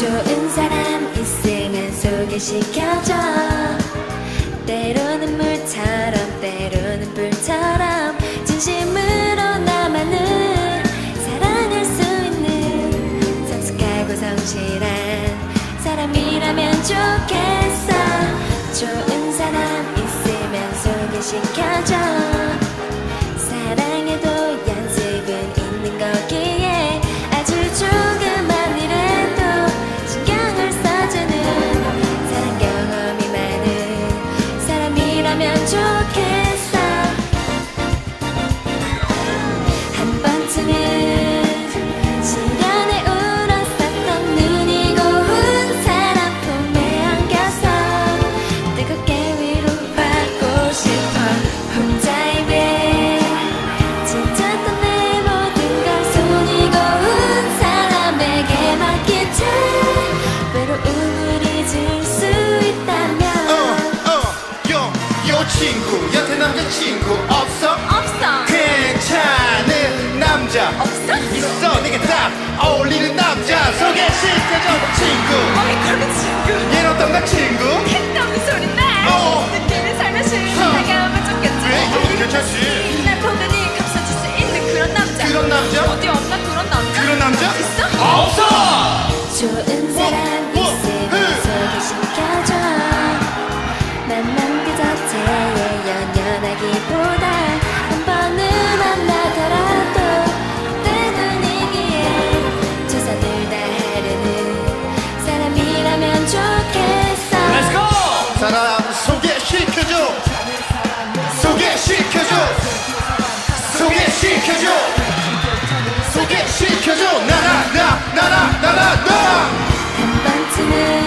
좋은 사람 있으면 소개시켜줘. 때로는 물처럼 때로는 불처럼 진심으로 나만을 사랑할 수 있는 성숙하고 성실한 사람이라면 좋겠어. 좋은 소 친구 여태 남자친구 없어? 없어. 괜찮은 남자. 없어? 있어 내게 딱 어울리는 남자. 소개시켜줘 친구. 어이 그런 친구. 얘는 어떤 나 친구? 했다는 소리 나. 어. 느끼는 삶의 실 어. 다가오면 좋겠지. 그래 그럼 괜찮지. 날 보더니 감싸줄 수 있는 그런 남자. 그런 남자? 어디 없나? 그런 남자? 그런 남자? 있어? 없어 소개시켜줘. 소개시켜줘. 소개시켜줘. 소개시켜줘. 나나 나 나나 나나 나. 한 번쯤은